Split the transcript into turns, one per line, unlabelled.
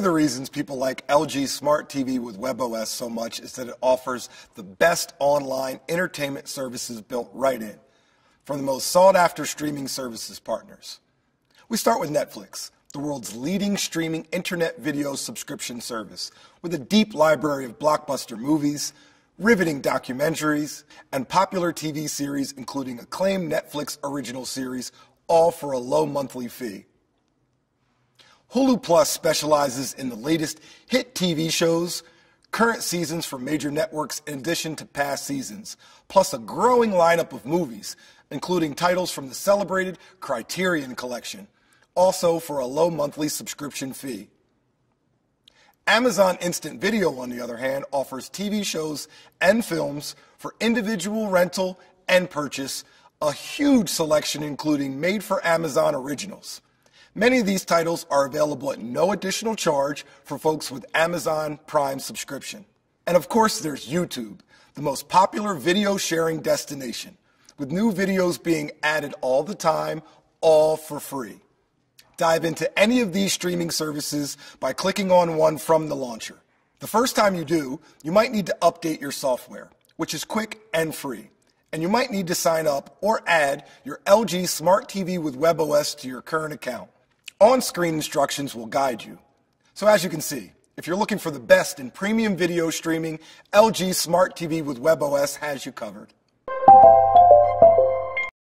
the reasons people like LG Smart TV with WebOS so much is that it offers the best online entertainment services built right in from the most sought after streaming services partners. We start with Netflix, the world's leading streaming internet video subscription service, with a deep library of blockbuster movies, riveting documentaries, and popular TV series, including acclaimed Netflix original series, all for a low monthly fee. Hulu Plus specializes in the latest hit TV shows, current seasons for major networks in addition to past seasons, plus a growing lineup of movies, including titles from the celebrated Criterion Collection, also for a low monthly subscription fee. Amazon Instant Video, on the other hand, offers TV shows and films for individual rental and purchase, a huge selection including made for Amazon originals. Many of these titles are available at no additional charge for folks with Amazon Prime subscription. And of course, there's YouTube, the most popular video sharing destination, with new videos being added all the time, all for free. Dive into any of these streaming services by clicking on one from the launcher. The first time you do, you might need to update your software, which is quick and free. And you might need to sign up or add your LG Smart TV with WebOS to your current account. On-screen instructions will guide you. So as you can see, if you're looking for the best in premium video streaming, LG Smart TV with WebOS has you covered.